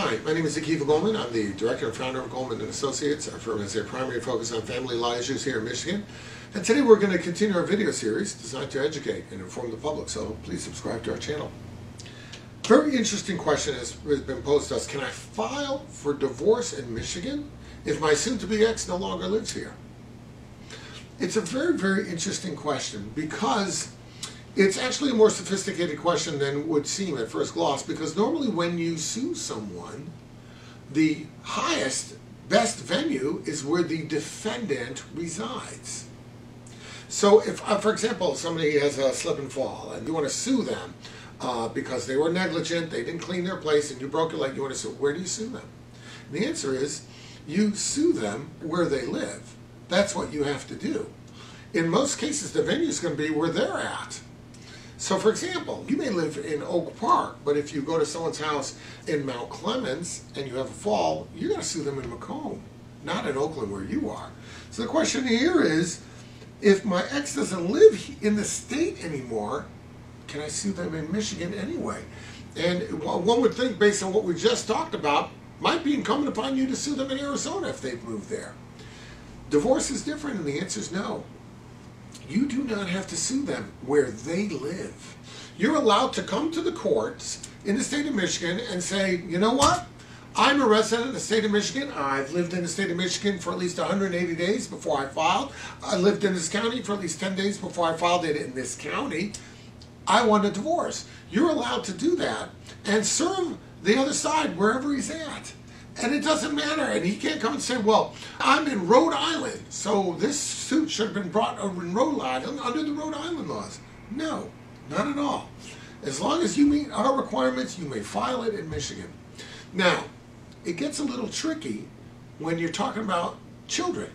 Hi, my name is Akiva Goldman. I'm the director and founder of Goldman and Associates. Our firm has a primary focus on family law issues here in Michigan. And today we're going to continue our video series designed to educate and inform the public. So please subscribe to our channel. Very interesting question has been posed to us. Can I file for divorce in Michigan if my soon-to-be ex no longer lives here? It's a very, very interesting question because it's actually a more sophisticated question than would seem at first gloss because normally when you sue someone, the highest, best venue is where the defendant resides. So if, uh, for example, somebody has a slip and fall and you want to sue them uh, because they were negligent, they didn't clean their place, and you broke your leg, you want to sue, where do you sue them? And the answer is you sue them where they live. That's what you have to do. In most cases, the venue is going to be where they're at. So, for example, you may live in Oak Park, but if you go to someone's house in Mount Clemens and you have a fall, you're going to sue them in Macomb, not in Oakland where you are. So the question here is, if my ex doesn't live in the state anymore, can I sue them in Michigan anyway? And one would think, based on what we just talked about, might be incumbent upon you to sue them in Arizona if they've moved there. Divorce is different, and the answer is no you do not have to sue them where they live. You're allowed to come to the courts in the state of Michigan and say, you know what? I'm a resident of the state of Michigan. I've lived in the state of Michigan for at least 180 days before I filed. I lived in this county for at least 10 days before I filed it in this county. I want a divorce. You're allowed to do that and serve the other side wherever he's at. And it doesn't matter. And he can't come and say, well, I'm in Rhode Island, so this suit should have been brought over in Rhode Island under the Rhode Island laws. No, not at all. As long as you meet our requirements, you may file it in Michigan. Now, it gets a little tricky when you're talking about children.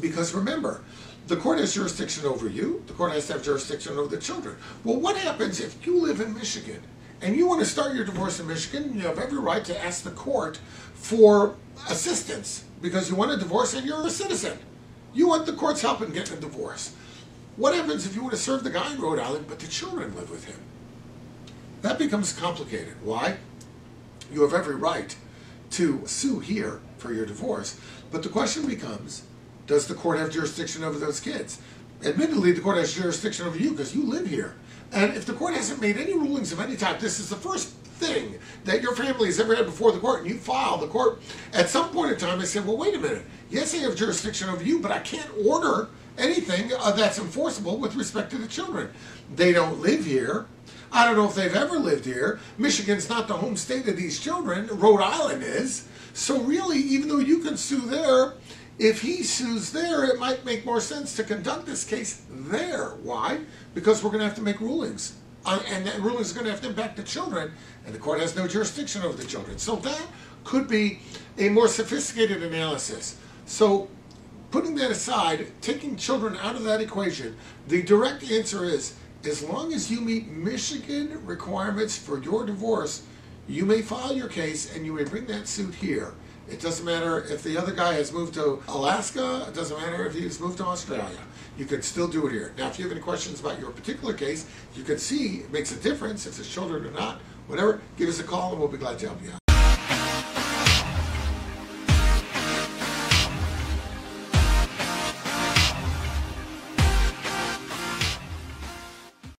Because remember, the court has jurisdiction over you, the court has to have jurisdiction over the children. Well, what happens if you live in Michigan and you want to start your divorce in Michigan, you have every right to ask the court for assistance because you want a divorce and you're a citizen. You want the court's help in getting a divorce. What happens if you want to serve the guy in Rhode Island but the children live with him? That becomes complicated. Why? You have every right to sue here for your divorce, but the question becomes, does the court have jurisdiction over those kids? Admittedly, the court has jurisdiction over you because you live here. And if the court hasn't made any rulings of any type, this is the first thing that your family has ever had before the court, and you file the court. At some point in time, they said, well, wait a minute. Yes, I have jurisdiction over you, but I can't order anything uh, that's enforceable with respect to the children. They don't live here. I don't know if they've ever lived here. Michigan's not the home state of these children. Rhode Island is. So really, even though you can sue there, if he sues there, it might make more sense to conduct this case there. Why? Because we're going to have to make rulings. Uh, and that ruling is going to have to impact the children, and the court has no jurisdiction over the children. So that could be a more sophisticated analysis. So putting that aside, taking children out of that equation, the direct answer is as long as you meet Michigan requirements for your divorce, you may file your case and you may bring that suit here. It doesn't matter if the other guy has moved to Alaska. It doesn't matter if he's moved to Australia. You can still do it here. Now, if you have any questions about your particular case, you can see it makes a difference if it's children or not. Whatever, give us a call and we'll be glad to help you out.